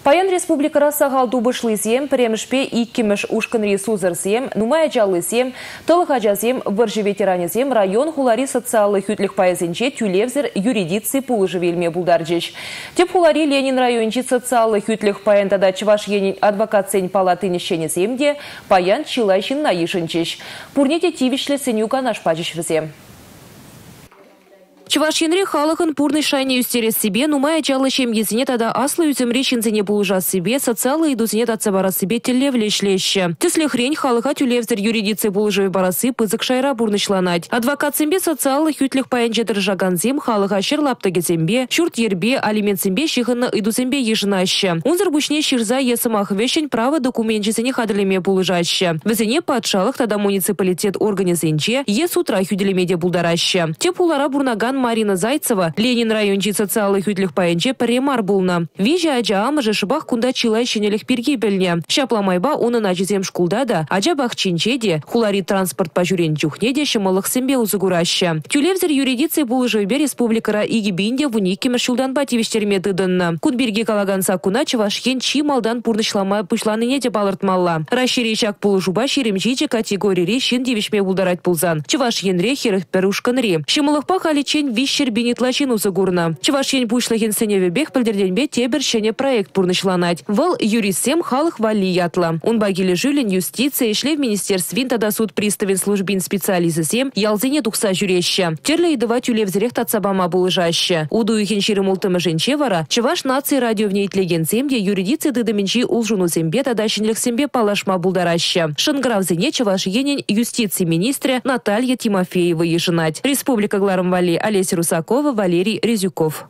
Паян республикара сағалду бұшлысем, премішпе иккеміш ушкынри сузырсем, нумая жалысем, ветеранезем район хулари социалы хүтлік паясенче тюлевзір юридиции пулыжы велме бұлдаржеш. Теп хулари Ленин райончи социалы хүтлік паянтада чываш енин адвокат сен палаты нешенеземде паян чилайшин на ешінчеш. Пурнете сенюка наш пачешвізем. Чувашенре халықын пурный шайне үстерес себе, нумая тада аслы себе, социалы идузіне татса себе хрень тюлевзір кезембе, шурт ербе, сембе шихынны идузембе. Унзыр тада муниципалитет организенче ес утра бұлдарашы. Теп улара бурнаган Марина Зайцева, Ленин райончи социалы хүтлік паянче премар булна. Вижа ажа амыжы шыбақ кунда чилай шенелік перге білне. Шапламайба оны начизем шкулда да, ажа бақчинче де, хулари транспорт пажурен чухне де шымылық сімбе узыгураща. Тюлевзір юридиция бұл жойбе республикара иги бинде вуникеме шулдан бативиштерме дыдынны. Кудберге калаган сакуна чавашхен чи малдан пурнышлама пушланыне де балыртмалла. Рашири чак бұл жуба шеремжиче категории шин девишме булдарать пулзан. Чаваш енре херых перушканри. вещербини тлачину загурна. Чевашень пушлаген сеневе бех пальдерденбе тебер шене проект пурнышланать. Вал Юрий Сем халых вали ятла. Он багили жилин юстиция шлев министерствин тогда суд приставин службин специализы сем ялзине тухса жюреща. Терле и давать юлев зрех тацабама булыжаща. Уду ихен ширемултымы женчевара чеваш нации радио в ней тлеген семде юридиция дыдаминчи улжуну зембе тогда щенлексембе палашма булдараща. Шынграв зене чеваш енин юстиции министре Наталья Тимофеева ежинать. Республика Гларамвали Олег Олеся Русакова, Валерий Резюков.